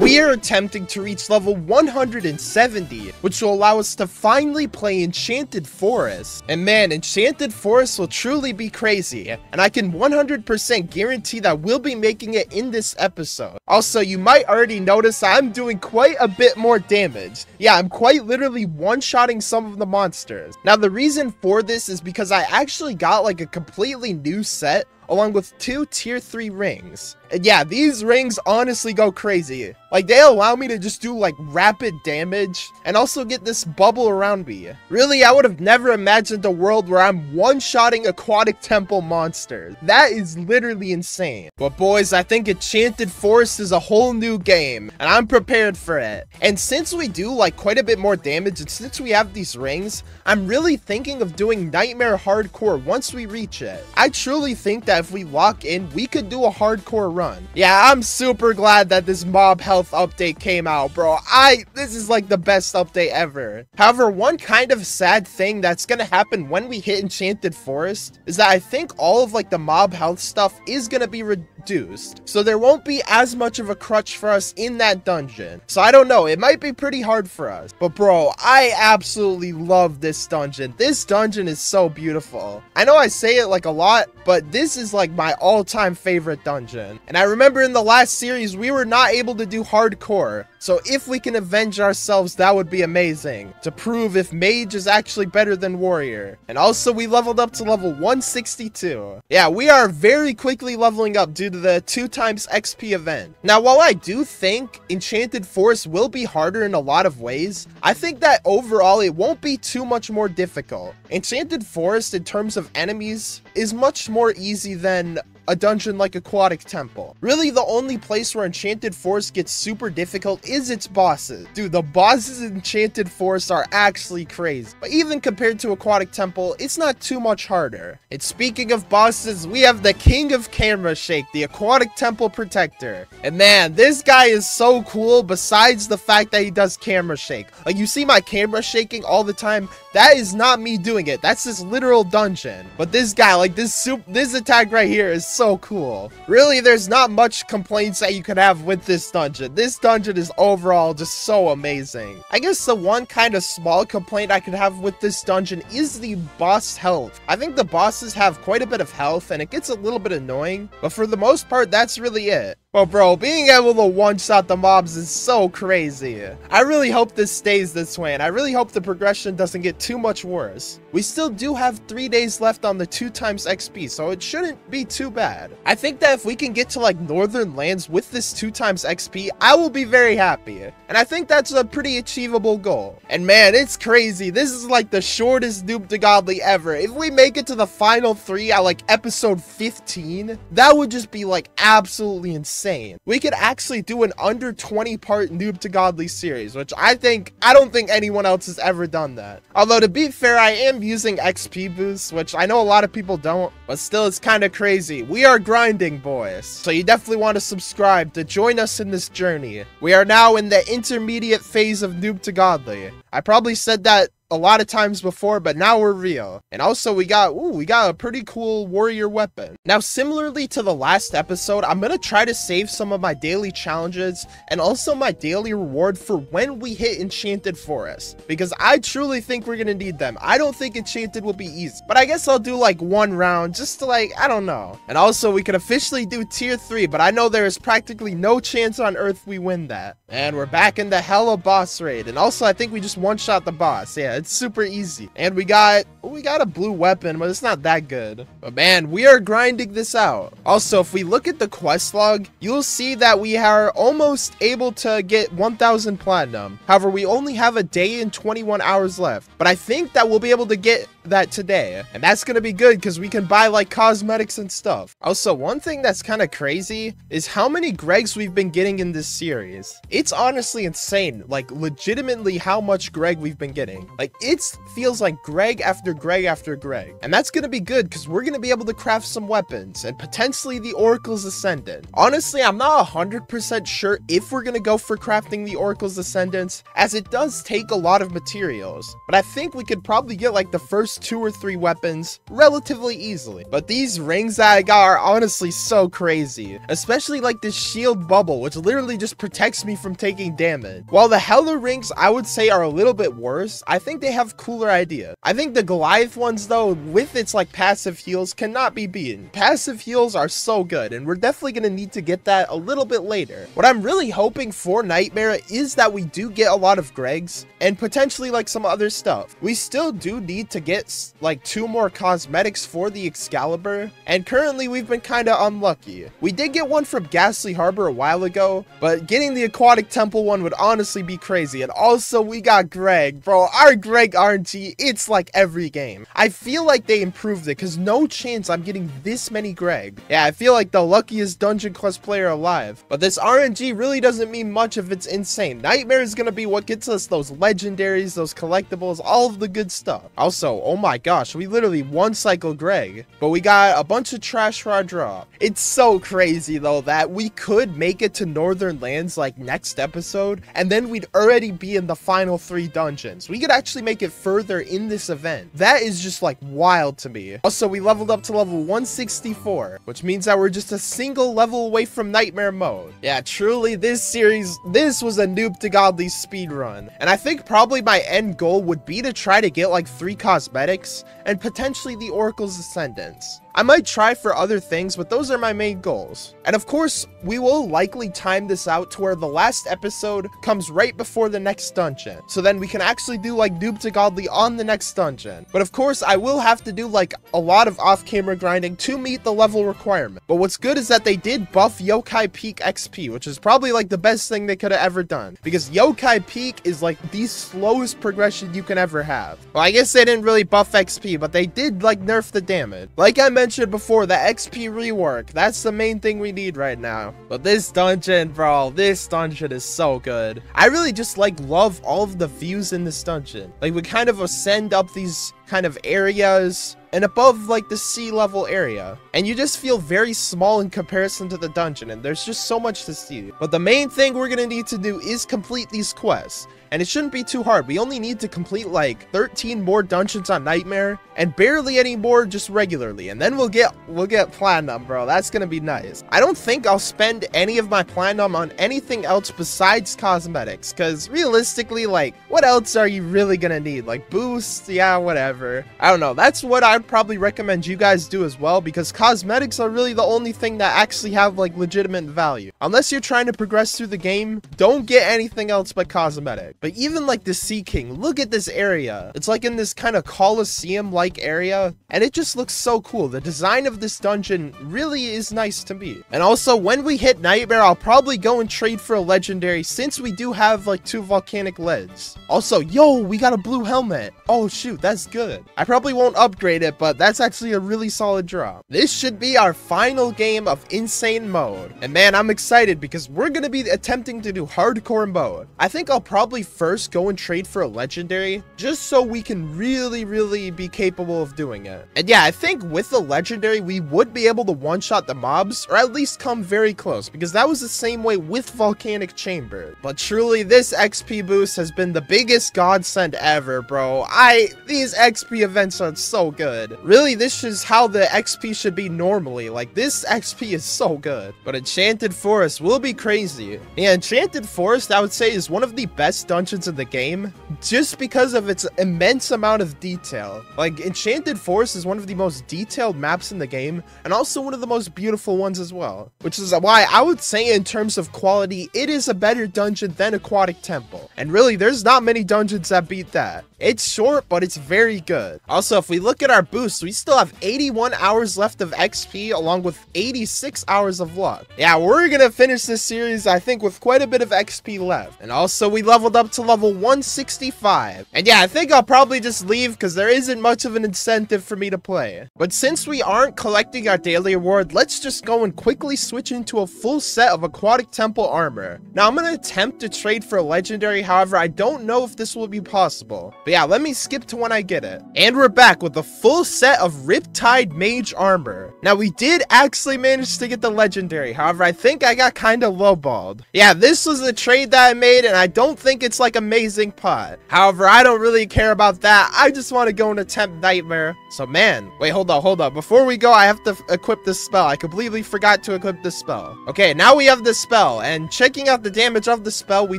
We are attempting to reach level 170, which will allow us to finally play Enchanted Forest. And man, Enchanted Forest will truly be crazy, and I can 100% guarantee that we'll be making it in this episode. Also, you might already notice I'm doing quite a bit more damage. Yeah, I'm quite literally one-shotting some of the monsters. Now, the reason for this is because I actually got like a completely new set along with two tier 3 rings. And yeah, these rings honestly go crazy. Like, they allow me to just do, like, rapid damage and also get this bubble around me. Really, I would have never imagined a world where I'm one-shotting aquatic temple monsters. That is literally insane. But boys, I think Enchanted Forest is a whole new game, and I'm prepared for it. And since we do, like, quite a bit more damage, and since we have these rings, I'm really thinking of doing Nightmare Hardcore once we reach it. I truly think that if we lock in, we could do a hardcore run. Yeah, I'm super glad that this mob health update came out, bro. I, this is like the best update ever. However, one kind of sad thing that's gonna happen when we hit Enchanted Forest is that I think all of like the mob health stuff is gonna be reduced. So there won't be as much of a crutch for us in that dungeon. So I don't know, it might be pretty hard for us. But bro, I absolutely love this dungeon. This dungeon is so beautiful. I know I say it like a lot, but this is like my all-time favorite dungeon. And I remember in the last series, we were not able to do hardcore. So if we can avenge ourselves, that would be amazing. To prove if mage is actually better than warrior. And also we leveled up to level 162. Yeah, we are very quickly leveling up due to the 2 times XP event. Now while I do think Enchanted Forest will be harder in a lot of ways, I think that overall it won't be too much more difficult. Enchanted Forest in terms of enemies is much more easy than a dungeon like Aquatic Temple. Really, the only place where Enchanted Forest gets super difficult is its bosses. Dude, the bosses in Enchanted Forest are actually crazy. But even compared to Aquatic Temple, it's not too much harder. And speaking of bosses, we have the King of Camera Shake, the Aquatic Temple Protector. And man, this guy is so cool besides the fact that he does camera shake. Like, you see my camera shaking all the time? That is not me doing it. That's this literal dungeon. But this guy, like, this soup, this attack right here is so cool. Really, there's not much complaints that you could have with this dungeon. This dungeon is overall just so amazing. I guess the one kind of small complaint I could have with this dungeon is the boss health. I think the bosses have quite a bit of health and it gets a little bit annoying, but for the most part, that's really it. Well, bro, being able to one-shot the mobs is so crazy. I really hope this stays this way, and I really hope the progression doesn't get too much worse. We still do have three days left on the two times XP, so it shouldn't be too bad. I think that if we can get to like Northern Lands with this two times XP, I will be very happy. And I think that's a pretty achievable goal. And man, it's crazy. This is like the shortest Noob to Godly ever. If we make it to the final three at like episode 15, that would just be like absolutely insane. We could actually do an under 20 part Noob to Godly series, which I think, I don't think anyone else has ever done that. Although to be fair, I am using XP boosts, which I know a lot of people don't, but still it's kind of crazy. We are grinding, boys. So you definitely want to subscribe to join us in this journey. We are now in the intermediate phase of Noob to Godly. I probably said that a lot of times before, but now we're real. And also we got, ooh, we got a pretty cool warrior weapon. Now, similarly to the last episode, I'm gonna try to save some of my daily challenges and also my daily reward for when we hit Enchanted Forest, because I truly think we're gonna need them. I don't think Enchanted will be easy, but I guess I'll do like one round just to like, I don't know. And also we can officially do tier three, but I know there is practically no chance on earth we win that. And we're back in the hella boss raid. And also I think we just one shot the boss. Yeah, it's super easy. And we got we got a blue weapon, but it's not that good. But man, we are grinding this out. Also, if we look at the quest log, you'll see that we are almost able to get 1000 platinum. However, we only have a day and 21 hours left. But I think that we'll be able to get that today. And that's going to be good because we can buy like cosmetics and stuff. Also, one thing that's kind of crazy is how many Gregs we've been getting in this series. It's honestly insane, like legitimately how much Greg we've been getting. Like, it feels like Greg after Greg after Greg. And that's gonna be good, because we're gonna be able to craft some weapons, and potentially the Oracle's Ascendant. Honestly, I'm not 100% sure if we're gonna go for crafting the Oracle's Ascendants, as it does take a lot of materials. But I think we could probably get like the first two or three weapons relatively easily. But these rings that I got are honestly so crazy, especially like this shield bubble, which literally just protects me from taking damage. While the Hella rings I would say are a little bit worse, I think they have cooler idea. I think the Goliath ones though, with its like passive heals, cannot be beaten. Passive heals are so good, and we're definitely gonna need to get that a little bit later. What I'm really hoping for Nightmare is that we do get a lot of Gregs, and potentially like some other stuff. We still do need to get like two more cosmetics for the Excalibur, and currently we've been kind of unlucky. We did get one from Ghastly Harbor a while ago, but getting the Aquatic Temple one would honestly be crazy. And also we got Greg, bro. Our Greg RNG, it's like every game. I feel like they improved it because no chance I'm getting this many Greg. Yeah, I feel like the luckiest Dungeon Quest player alive. But this RNG really doesn't mean much if it's insane. Nightmare is going to be what gets us those legendaries, those collectibles, all of the good stuff. Also, oh my gosh, we literally one cycle Greg, but we got a bunch of trash for our draw. It's so crazy though that we could make it to Northern Lands like next episode, and then we'd already be in the final three dungeons. We could actually make it further in this event. That is just like wild to me. Also, we leveled up to level 164, which means that we're just a single level away from Nightmare mode. Yeah, truly, this series, this was a noob to godly speed run. And I think probably my end goal would be to try to get like three cosmetics and potentially the Oracle's Ascendants. I might try for other things, but those are my main goals. And of course, we will likely time this out to where the last episode comes right before the next dungeon. So then we can actually do like Noob to Godly on the next dungeon. But of course, I will have to do like a lot of off-camera grinding to meet the level requirement. But what's good is that they did buff Yokai Peak XP, which is probably like the best thing they could have ever done. Because Yokai Peak is like the slowest progression you can ever have. Well, I guess they didn't really buff XP, but they did like nerf the damage. Like I mentioned mentioned before, the XP rework. That's the main thing we need right now. But this dungeon, bro, this dungeon is so good. I really just like love all of the views in this dungeon. Like we kind of ascend up these kind of areas and above like the sea level area and you just feel very small in comparison to the dungeon and there's just so much to see but the main thing we're gonna need to do is complete these quests and it shouldn't be too hard we only need to complete like 13 more dungeons on nightmare and barely any more just regularly and then we'll get we'll get platinum bro that's gonna be nice i don't think i'll spend any of my platinum on anything else besides cosmetics because realistically like what else are you really gonna need like boosts yeah whatever. I don't know. That's what I'd probably recommend you guys do as well because cosmetics are really the only thing that actually have like legitimate value. Unless you're trying to progress through the game, don't get anything else but cosmetic. But even like the Sea King, look at this area. It's like in this kind of Coliseum-like area and it just looks so cool. The design of this dungeon really is nice to me. And also when we hit Nightmare, I'll probably go and trade for a legendary since we do have like two volcanic leads. Also, yo, we got a blue helmet. Oh shoot, that's good. I probably won't upgrade it, but that's actually a really solid drop. This should be our final game of Insane Mode. And man, I'm excited because we're to be attempting to do Hardcore Mode. I think I'll probably first go and trade for a Legendary, just so we can really, really be capable of doing it. And yeah, I think with the Legendary, we would be able to one-shot the mobs, or at least come very close, because that was the same way with Volcanic Chamber. But truly, this XP boost has been the biggest godsend ever, bro. I, these XP events are so good. Really, this is how the XP should be normally. Like, this XP is so good. But Enchanted Forest will be crazy. Yeah, Enchanted Forest, I would say, is one of the best dungeons in the game, just because of its immense amount of detail. Like, Enchanted Forest is one of the most detailed maps in the game, and also one of the most beautiful ones as well. Which is why I would say, in terms of quality, it is a better dungeon than Aquatic Temple. And really, there's not many dungeons that beat that. It's short, but it's very good. Also, if we look at our boosts, we still have 81 hours left of XP along with 86 hours of luck. Yeah, we're gonna finish this series, I think, with quite a bit of XP left. And also, we leveled up up to level 165. And yeah, I think I'll probably just leave because there isn't much of an incentive for me to play. But since we aren't collecting our daily reward, let's just go and quickly switch into a full set of Aquatic Temple armor. Now, I'm going to attempt to trade for a legendary, however, I don't know if this will be possible. But yeah, let me skip to when I get it. And we're back with a full set of Riptide Mage armor. Now, we did actually manage to get the legendary, however, I think I got kind of lowballed. Yeah, this was the trade that I made, and I don't think it's like amazing pot. However, I don't really care about that. I just want to go and attempt Nightmare. So, man, wait, hold on, hold on. Before we go, I have to equip this spell. I completely forgot to equip this spell. Okay, now we have this spell, and checking out the damage of the spell, we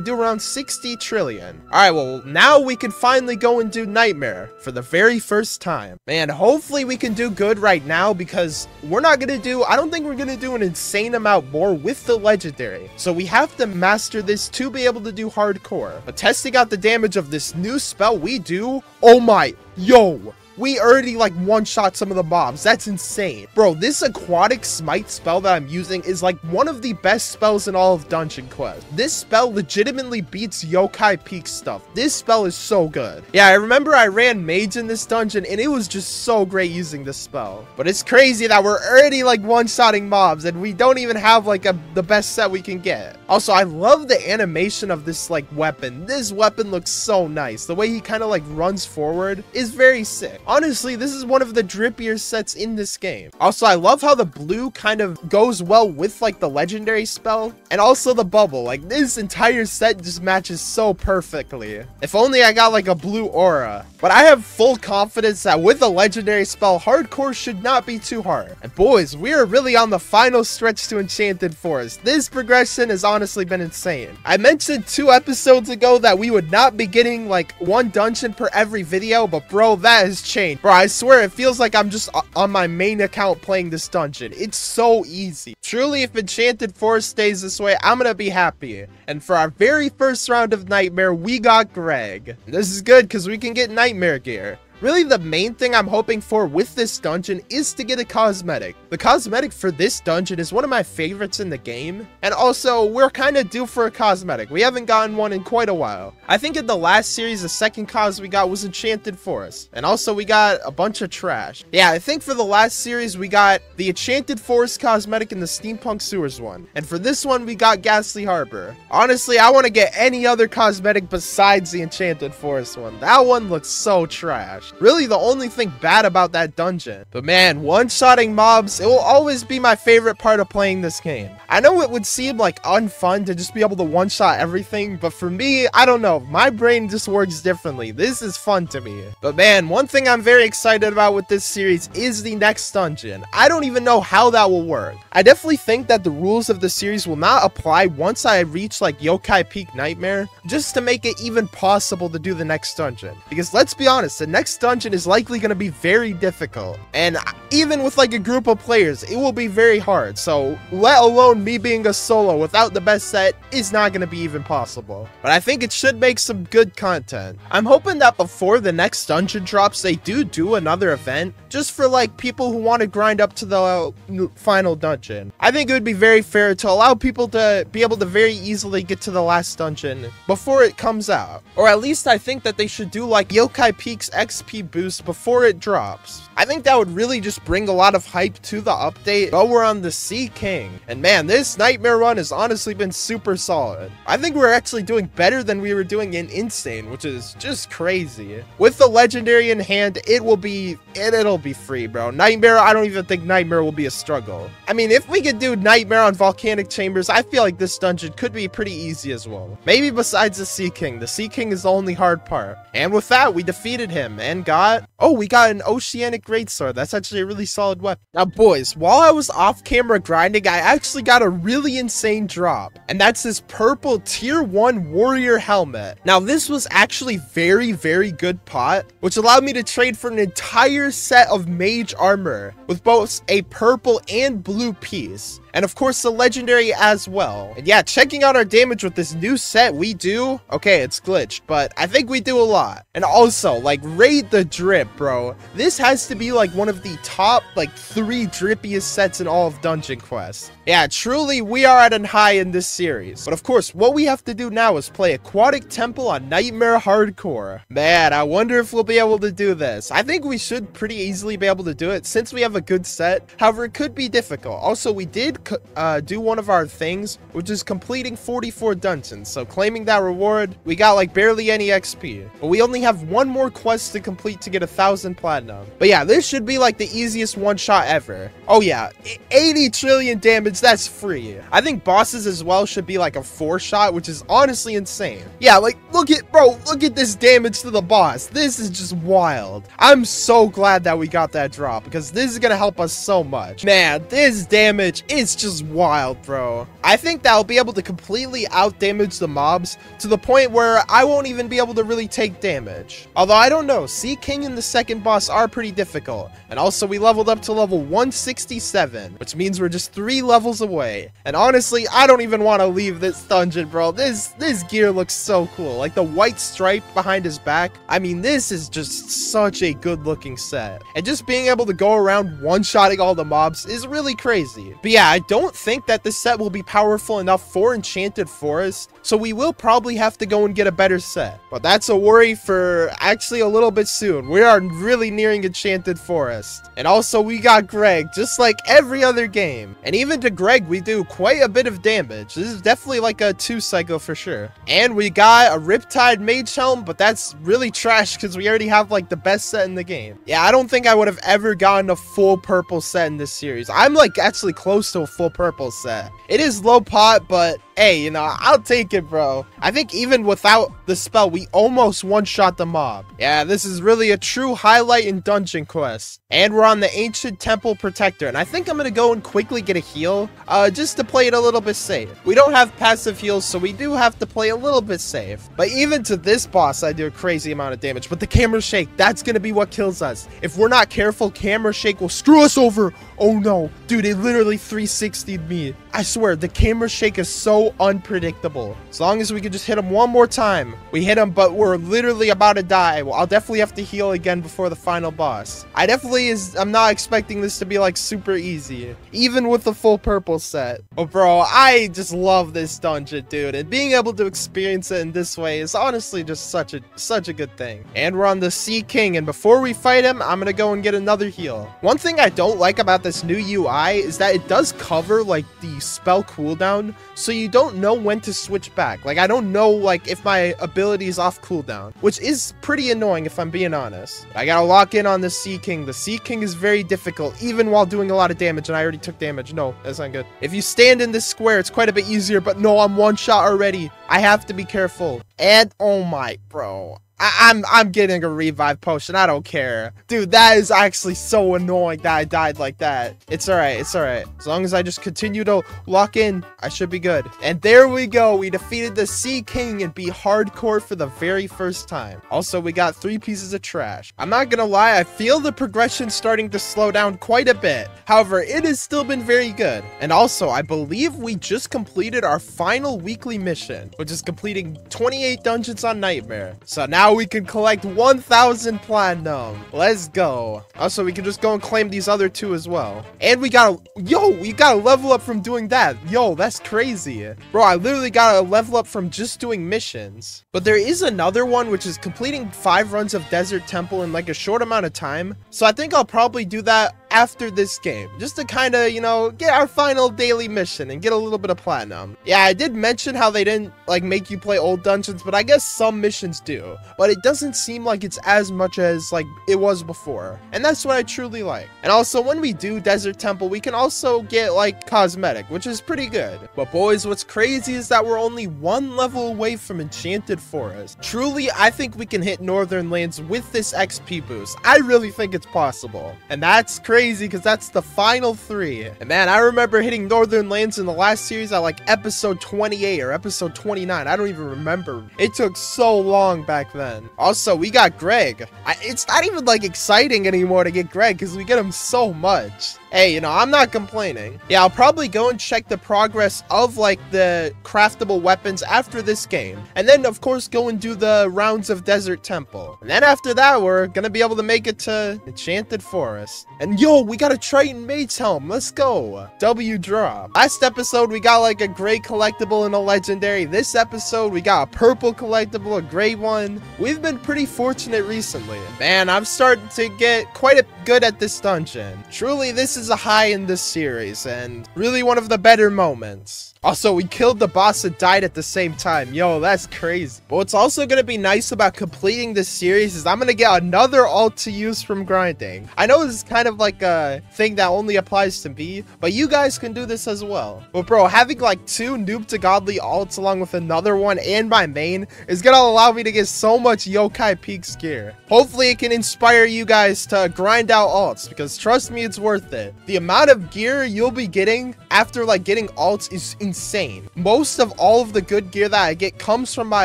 do around 60 trillion. All right, well, now we can finally go and do Nightmare for the very first time. Man, hopefully we can do good right now because we're not going to do, I don't think we're going to do an insane amount more with the Legendary. So we have to master this to be able to do hardcore. But testing out the damage of this new spell we do, oh my, yo, we already like one-shot some of the mobs. That's insane. Bro, this aquatic smite spell that I'm using is like one of the best spells in all of Dungeon Quest. This spell legitimately beats Yokai Peak stuff. This spell is so good. Yeah, I remember I ran mage in this dungeon and it was just so great using this spell. But it's crazy that we're already like one-shotting mobs and we don't even have like a, the best set we can get. Also, I love the animation of this like weapon. This weapon looks so nice. The way he kind of like runs forward is very sick. Honestly, this is one of the drippier sets in this game. Also, I love how the blue kind of goes well with like the legendary spell and also the bubble. Like this entire set just matches so perfectly. If only I got like a blue aura. But I have full confidence that with a legendary spell, hardcore should not be too hard. And boys, we are really on the final stretch to Enchanted Forest. This progression has honestly been insane. I mentioned two episodes ago that we would not be getting like one dungeon per every video, but bro, that has changed. Bro, I swear it feels like I'm just on my main account playing this dungeon. It's so easy. Truly, if Enchanted Forest stays this way, I'm gonna be happy. And for our very first round of Nightmare, we got Greg. This is good because we can get Nightmare gear. Really, the main thing I'm hoping for with this dungeon is to get a cosmetic. The cosmetic for this dungeon is one of my favorites in the game, and also, we're kind of due for a cosmetic. We haven't gotten one in quite a while. I think in the last series, the second cos we got was Enchanted Forest, and also we got a bunch of trash. Yeah, I think for the last series, we got the Enchanted Forest cosmetic and the Steampunk Sewers one, and for this one, we got Ghastly Harbor. Honestly, I want to get any other cosmetic besides the Enchanted Forest one. That one looks so trash. Really the only thing bad about that dungeon. But man, one-shotting mobs, it will always be my favorite part of playing this game. I know it would seem like unfun to just be able to one-shot everything, but for me, I don't know. My brain just works differently. This is fun to me. But man, one thing I'm very excited about with this series is the next dungeon. I don't even know how that will work. I definitely think that the rules of the series will not apply once I reach like Yokai Peak Nightmare, just to make it even possible to do the next dungeon. Because let's be honest, the next dungeon is likely going to be very difficult. And even with like a group of players, it will be very hard. So let alone me being a solo without the best set is not going to be even possible. But I think it should make some good content. I'm hoping that before the next dungeon drops, they do do another event just for like people who want to grind up to the uh, final dungeon. I think it would be very fair to allow people to be able to very easily get to the last dungeon before it comes out. Or at least I think that they should do like Yokai Peaks XP boost before it drops. I think that would really just bring a lot of hype to the update, but we're on the Sea King. And man, this Nightmare run has honestly been super solid. I think we're actually doing better than we were doing in Insane, which is just crazy. With the Legendary in hand, it will be, it, it'll be free, bro. Nightmare, I don't even think Nightmare will be a struggle. I mean, if we could do Nightmare on Volcanic Chambers, I feel like this dungeon could be pretty easy as well. Maybe besides the Sea King. The Sea King is the only hard part. And with that, we defeated him and got, oh, we got an Oceanic Greatsword. That's actually a really solid weapon. Now, boys, while I was off camera grinding, I actually got a really insane drop. And that's this purple tier 1 warrior helmet. Now, this was actually very, very good pot, which allowed me to trade for an entire set of mage armor with both a purple and blue piece and of course the legendary as well. And yeah, checking out our damage with this new set, we do, okay, it's glitched, but I think we do a lot. And also, like, at the drip, bro. This has to be like one of the top like three drippiest sets in all of Dungeon Quest. Yeah, truly, we are at a high in this series. But of course, what we have to do now is play Aquatic Temple on Nightmare Hardcore. Man, I wonder if we'll be able to do this. I think we should pretty easily be able to do it since we have a good set. However, it could be difficult. Also, we did uh, do one of our things, which is completing 44 dungeons. So claiming that reward, we got like barely any XP. But we only have one more quest to complete to get a thousand platinum. But yeah, this should be like the easiest one shot ever. Oh yeah, 80 trillion damage that's free. I think bosses as well should be like a four shot, which is honestly insane. Yeah, like look at, bro, look at this damage to the boss. This is just wild. I'm so glad that we got that drop because this is gonna help us so much. Man, this damage is just wild, bro. I think that I'll be able to completely out damage the mobs to the point where I won't even be able to really take damage. Although I don't know, Sea King and the second boss are pretty difficult. And also we leveled up to level 167, which means we're just three levels away. And honestly, I don't even want to leave this dungeon, bro. This this gear looks so cool. Like the white stripe behind his back. I mean, this is just such a good looking set. And just being able to go around one-shotting all the mobs is really crazy. But yeah, I don't think that this set will be powerful enough for Enchanted Forest. So we will probably have to go and get a better set. But that's a worry for actually a little bit soon. We are really nearing Enchanted Forest. And also we got Greg, just like every other game. And even to Greg, we do quite a bit of damage. This is definitely like a 2 cycle for sure. And we got a Riptide Mage Helm, but that's really trash because we already have like the best set in the game. Yeah, I don't think I would have ever gotten a full purple set in this series. I'm like actually close to a full purple set. It is low pot, but hey, you know, I'll take it, bro. I think even without the spell, we almost one-shot the mob. Yeah, this is really a true highlight in Dungeon Quest. And we're on the Ancient Temple Protector, and I think I'm gonna go and quickly get a heal, uh, just to play it a little bit safe. We don't have passive heals, so we do have to play a little bit safe. But even to this boss, I do a crazy amount of damage. But the Camera Shake, that's gonna be what kills us. If we're not careful, Camera Shake will screw us over. Oh no, dude, it literally 360'd me. I swear, the Camera Shake is so unpredictable. As long as we can just hit him one more time. We hit him, but we're literally about to die. Well, I'll definitely have to heal again before the final boss. I definitely is, I'm not expecting this to be like super easy. Even with the full purple set. But bro, I just love this dungeon, dude. And being able to experience it in this way is honestly just such a, such a good thing. And we're on the Sea King. And before we fight him, I'm gonna go and get another heal. One thing I don't like about this new UI is that it does cover like the spell cooldown. So you don't know when to switch back. Like, I don't know, like, if my ability is off cooldown, which is pretty annoying if I'm being honest. I gotta lock in on the Sea King. The Sea King is very difficult, even while doing a lot of damage, and I already took damage. No, that's not good. If you stand in this square, it's quite a bit easier, but no, I'm one shot already. I have to be careful. And, oh my, bro. I am I'm, I'm getting a revive potion. I don't care. Dude, that is actually so annoying that I died like that. It's alright. It's alright. As long as I just continue to lock in, I should be good. And there we go. We defeated the Sea King and be hardcore for the very first time. Also, we got three pieces of trash. I'm not gonna lie. I feel the progression starting to slow down quite a bit. However, it has still been very good. And also, I believe we just completed our final weekly mission, which is completing 28 dungeons on Nightmare. So now now we can collect 1,000 platinum. Let's go. Also, we can just go and claim these other two as well. And we got a, yo, we got a level up from doing that. Yo, that's crazy. Bro, I literally got a level up from just doing missions. But there is another one, which is completing five runs of Desert Temple in like a short amount of time. So I think I'll probably do that after this game, just to kind of, you know, get our final daily mission and get a little bit of platinum. Yeah, I did mention how they didn't, like, make you play old dungeons, but I guess some missions do. But it doesn't seem like it's as much as, like, it was before. And that's what I truly like. And also, when we do Desert Temple, we can also get, like, cosmetic, which is pretty good. But boys, what's crazy is that we're only one level away from Enchanted Forest. Truly, I think we can hit Northern Lands with this XP boost. I really think it's possible. And that's crazy crazy because that's the final three. And man, I remember hitting Northern Lands in the last series at like episode 28 or episode 29. I don't even remember. It took so long back then. Also, we got Greg. I, it's not even like exciting anymore to get Greg because we get him so much. Hey, you know, I'm not complaining. Yeah, I'll probably go and check the progress of like the craftable weapons after this game. And then of course go and do the rounds of Desert Temple. And then after that, we're gonna be able to make it to Enchanted Forest. And yo, we got a Triton Mage's Helm. Let's go. W drop. Last episode, we got like a gray collectible and a legendary. This episode, we got a purple collectible, a gray one. We've been pretty fortunate recently. Man, I'm starting to get quite a good at this dungeon. Truly, this is a high in this series and really one of the better moments. Also, we killed the boss and died at the same time. Yo, that's crazy. But what's also going to be nice about completing this series is I'm going to get another alt to use from grinding. I know this is kind of like a thing that only applies to me, but you guys can do this as well. But bro, having like two noob to godly alts along with another one and my main is going to allow me to get so much yokai peaks gear. Hopefully it can inspire you guys to grind out alts because trust me, it's worth it. The amount of gear you'll be getting after like getting alts is insane insane. Most of all of the good gear that I get comes from my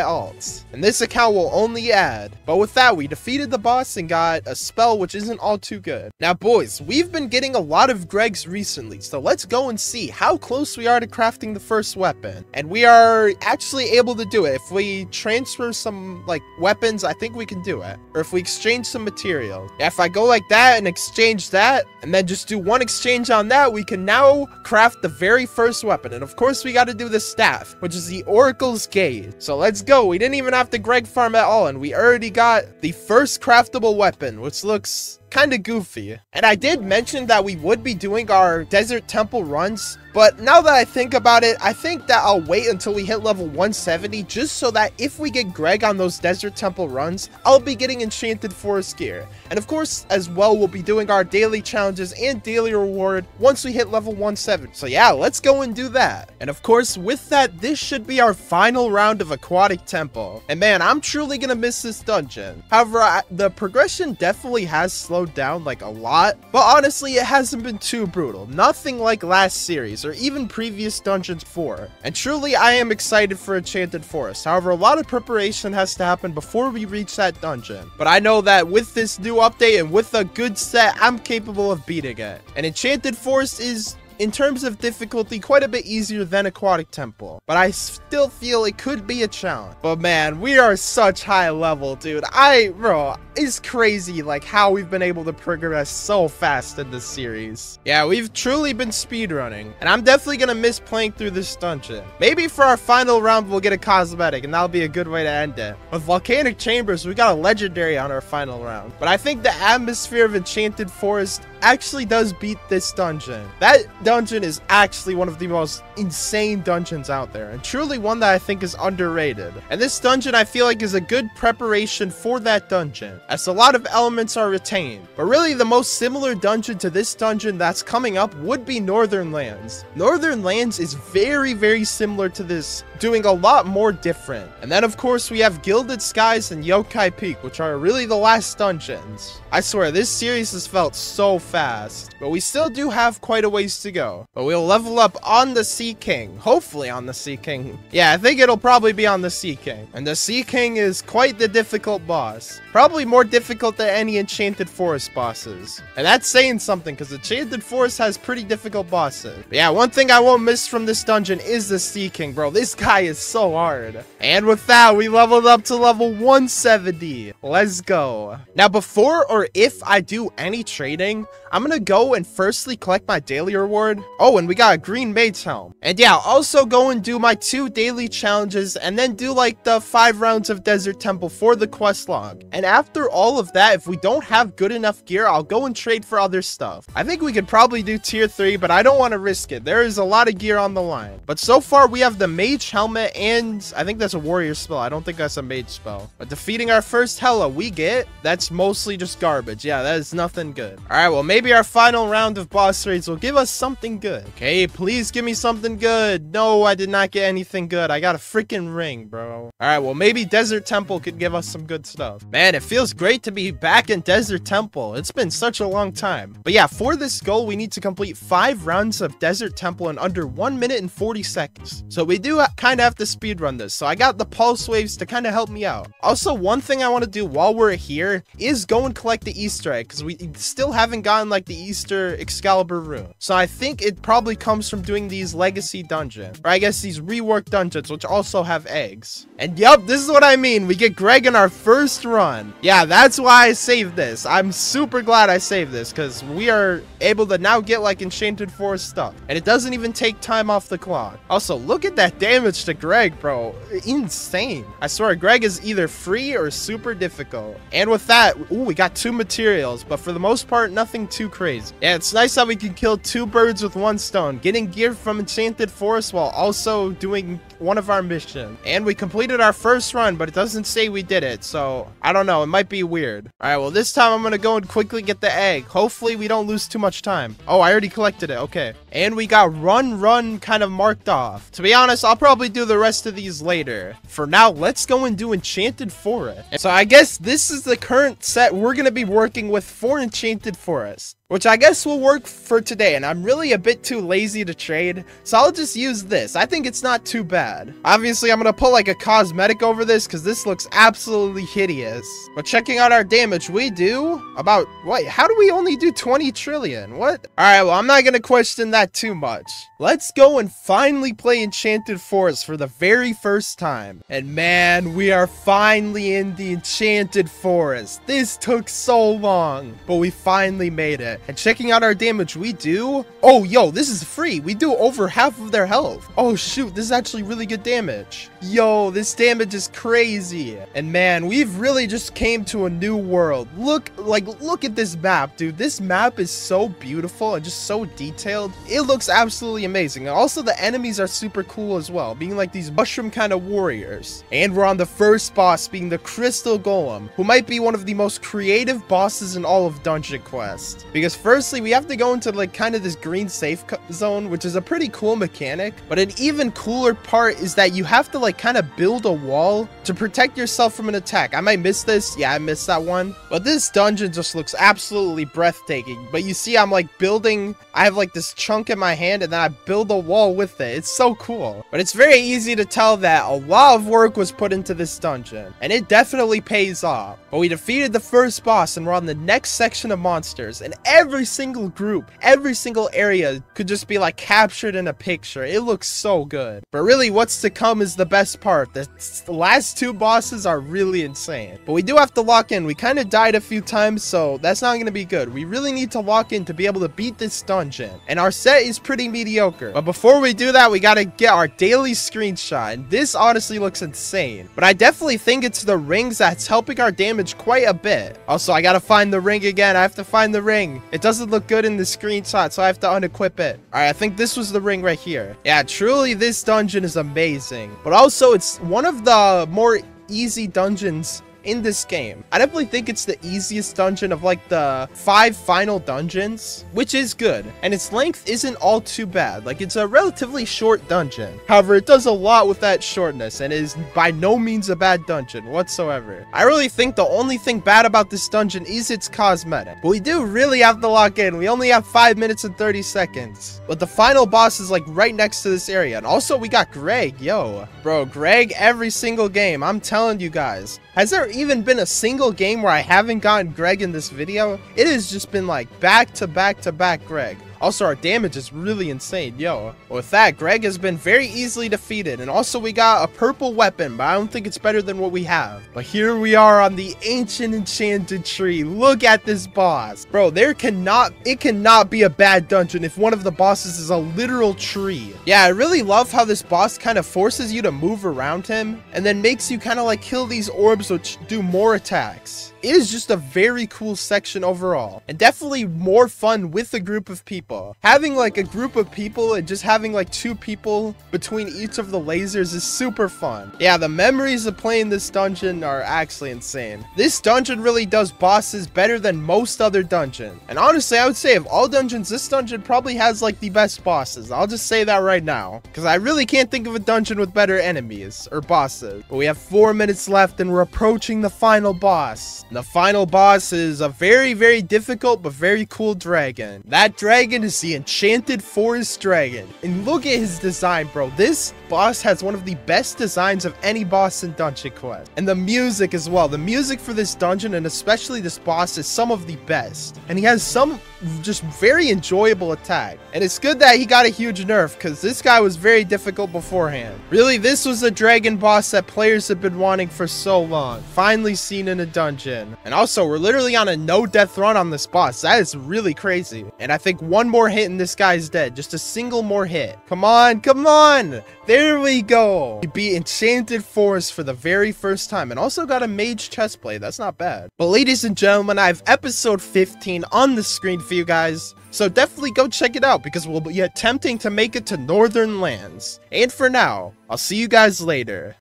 alts, and this account will only add. But with that, we defeated the boss and got a spell which isn't all too good. Now boys, we've been getting a lot of Gregs recently, so let's go and see how close we are to crafting the first weapon. And we are actually able to do it. If we transfer some like weapons, I think we can do it. Or if we exchange some materials. Yeah, if I go like that and exchange that, and then just do one exchange on that, we can now craft the very first weapon. And of course, we got to do the staff, which is the Oracle's Gaze. So let's go. We didn't even have to Greg farm at all, and we already got the first craftable weapon, which looks kind of goofy. And I did mention that we would be doing our Desert Temple runs, but now that I think about it, I think that I'll wait until we hit level 170 just so that if we get Greg on those Desert Temple runs, I'll be getting Enchanted Forest gear. And of course, as well, we'll be doing our daily challenges and daily reward once we hit level 170. So yeah, let's go and do that. And of course, with that, this should be our final round of Aquatic Temple. And man, I'm truly gonna miss this dungeon. However, I, the progression definitely has slowed slowed down like a lot, but honestly it hasn't been too brutal. Nothing like last series or even previous Dungeons 4. And truly I am excited for Enchanted Forest. However, a lot of preparation has to happen before we reach that dungeon. But I know that with this new update and with a good set, I'm capable of beating it. And Enchanted Forest is in terms of difficulty, quite a bit easier than Aquatic Temple, but I still feel it could be a challenge. But man, we are such high level, dude. I, bro, it's crazy like how we've been able to progress so fast in this series. Yeah, we've truly been speedrunning, and I'm definitely gonna miss playing through this dungeon. Maybe for our final round, we'll get a cosmetic, and that'll be a good way to end it. With Volcanic Chambers, we got a legendary on our final round, but I think the atmosphere of Enchanted Forest actually does beat this dungeon. That dungeon is actually one of the most insane dungeons out there, and truly one that I think is underrated. And this dungeon I feel like is a good preparation for that dungeon, as a lot of elements are retained. But really the most similar dungeon to this dungeon that's coming up would be Northern Lands. Northern Lands is very, very similar to this, doing a lot more different. And then of course we have Gilded Skies and Yokai Peak, which are really the last dungeons. I swear, this series has felt so fast, but we still do have quite a ways to go. But we'll level up on the Sea King, hopefully on the Sea King. Yeah, I think it'll probably be on the Sea King. And the Sea King is quite the difficult boss. Probably more difficult than any Enchanted Forest bosses. And that's saying something, because Enchanted Forest has pretty difficult bosses. But yeah, one thing I won't miss from this dungeon is the Sea King, bro. This guy is so hard. And with that, we leveled up to level 170. Let's go. Now, before or if I do any trading, I'm gonna go and firstly collect my daily reward. Oh, and we got a green mage's helm. And yeah, also go and do my two daily challenges and then do like the five rounds of Desert Temple for the quest log. And after all of that, if we don't have good enough gear, I'll go and trade for other stuff. I think we could probably do tier three, but I don't want to risk it. There is a lot of gear on the line. But so far, we have the mage helmet and I think that's a warrior spell. I don't think that's a mage spell. But defeating our first Hella, we get, that's mostly just garbage. Yeah, that is nothing good. All right, well, maybe our final round of boss raids will give us something good. Okay, please give me something good. No, I did not get anything good. I got a freaking ring, bro. All right, well, maybe Desert Temple could give us some good stuff. Man, it feels great to be back in Desert Temple. It's been such a long time. But yeah, for this goal, we need to complete five rounds of Desert Temple in under one minute and 40 seconds. So we do kind of have to speed run this. So I got the pulse waves to kind of help me out. Also, one thing I want to do while we're here is go and collect the Easter egg because we still haven't gotten gotten like the Easter Excalibur rune. So I think it probably comes from doing these legacy dungeons, or I guess these reworked dungeons, which also have eggs. And yep, this is what I mean. We get Greg in our first run. Yeah, that's why I saved this. I'm super glad I saved this because we are able to now get like Enchanted Forest stuff. And it doesn't even take time off the clock. Also, look at that damage to Greg, bro. Insane. I swear, Greg is either free or super difficult. And with that, ooh, we got two materials, but for the most part, nothing too crazy. Yeah, it's nice how we can kill two birds with one stone, getting gear from Enchanted Forest while also doing one of our missions. And we completed our first run, but it doesn't say we did it, so I don't know. It might be weird. All right, well, this time I'm going to go and quickly get the egg. Hopefully we don't lose too much time. Oh, I already collected it. Okay. And we got run, run kind of marked off. To be honest, I'll probably do the rest of these later. For now, let's go and do Enchanted Forest. So I guess this is the current set we're going to be working with for Enchanted Forest which I guess will work for today, and I'm really a bit too lazy to trade, so I'll just use this. I think it's not too bad. Obviously, I'm gonna put like a cosmetic over this, because this looks absolutely hideous. But checking out our damage, we do about, wait, how do we only do 20 trillion? What? Alright, well, I'm not gonna question that too much. Let's go and finally play Enchanted Forest for the very first time. And man, we are finally in the Enchanted Forest. This took so long, but we finally made it. And checking out our damage, we do... Oh, yo, this is free. We do over half of their health. Oh, shoot, this is actually really good damage. Yo, this damage is crazy. And man, we've really just came to a new world. Look, like, look at this map, dude. This map is so beautiful and just so detailed. It looks absolutely amazing. And also, the enemies are super cool as well, being like these mushroom kind of warriors. And we're on the first boss, being the Crystal Golem, who might be one of the most creative bosses in all of Dungeon Quest. Because firstly, we have to go into like kind of this green safe zone, which is a pretty cool mechanic. But an even cooler part is that you have to like kind of build a wall to protect yourself from an attack. I might miss this. Yeah, I missed that one. But this dungeon just looks absolutely breathtaking. But you see, I'm like building, I have like this chunk in my hand and then I build a wall with it. It's so cool. But it's very easy to tell that a lot of work was put into this dungeon. And it definitely pays off. But we defeated the first boss and we're on the next section of monsters. And every single group, every single area could just be like captured in a picture. It looks so good. But really what's to come is the best part. The, the last two bosses are really insane. But we do have to lock in. We kind of died a few times, so that's not going to be good. We really need to lock in to be able to beat this dungeon. And our set is pretty mediocre. But before we do that, we got to get our daily screenshot. And this honestly looks insane. But I definitely think it's the rings that's helping our damage quite a bit. Also, I got to find the ring again. I have to find the ring. It doesn't look good in the screenshot, so I have to unequip it. Alright, I think this was the ring right here. Yeah, truly, this dungeon is amazing. But also, it's one of the more easy dungeons in this game. I definitely think it's the easiest dungeon of like the five final dungeons, which is good. And its length isn't all too bad. Like it's a relatively short dungeon. However, it does a lot with that shortness and is by no means a bad dungeon whatsoever. I really think the only thing bad about this dungeon is its cosmetic. But we do really have to lock in. We only have 5 minutes and 30 seconds. But the final boss is like right next to this area. And also we got Greg. Yo. Bro, Greg every single game. I'm telling you guys. Has there even been a single game where I haven't gotten Greg in this video? It has just been like back to back to back Greg. Also, our damage is really insane, yo. With that, Greg has been very easily defeated, and also we got a purple weapon, but I don't think it's better than what we have. But here we are on the ancient enchanted tree. Look at this boss. Bro, there cannot, it cannot be a bad dungeon if one of the bosses is a literal tree. Yeah, I really love how this boss kind of forces you to move around him, and then makes you kind of like kill these orbs which do more attacks is just a very cool section overall and definitely more fun with a group of people. Having like a group of people and just having like two people between each of the lasers is super fun. Yeah the memories of playing this dungeon are actually insane. This dungeon really does bosses better than most other dungeons and honestly i would say of all dungeons this dungeon probably has like the best bosses. I'll just say that right now because i really can't think of a dungeon with better enemies or bosses. But we have four minutes left and we're approaching the final boss the final boss is a very, very difficult but very cool dragon. That dragon is the Enchanted Forest Dragon. And look at his design, bro. This boss has one of the best designs of any boss in Dungeon Quest. And the music as well. The music for this dungeon and especially this boss is some of the best. And he has some just very enjoyable attack. And it's good that he got a huge nerf because this guy was very difficult beforehand. Really, this was a dragon boss that players have been wanting for so long. Finally seen in a dungeon. And also, we're literally on a no death run on this boss. That is really crazy. And I think one more hit and this guy's dead. Just a single more hit. Come on, come on. There we go. We beat Enchanted Forest for the very first time and also got a mage chestplate. That's not bad. But ladies and gentlemen, I have episode 15 on the screen for you guys. So definitely go check it out because we'll be attempting to make it to Northern Lands. And for now, I'll see you guys later.